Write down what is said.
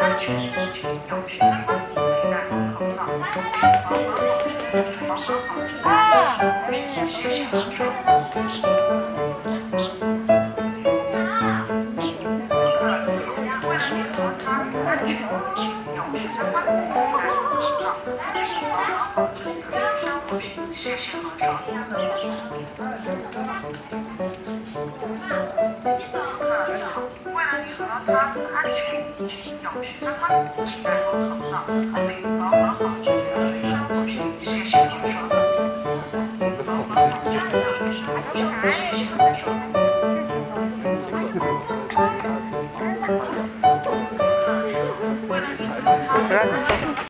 安全、安全、要佩戴帽子、佩戴口罩、谢谢叔叔。用十三块戴好口罩，以防防止人身物品。谢谢何叔。为了配合他人安全，请用十三块戴好口罩，以防防止人身物品。谢谢何叔。谢谢何叔。为了配合他嗯不让你动